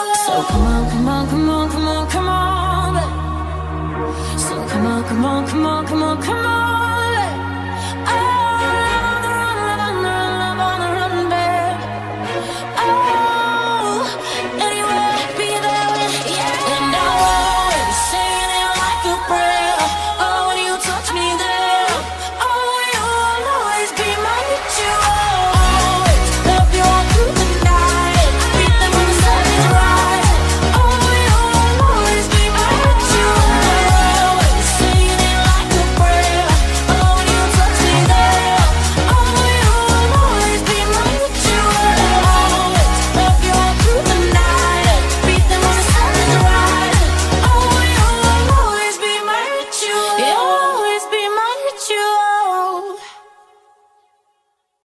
So come on, come on, come on, come on, come on. So come on, come on, come on, come on, come on.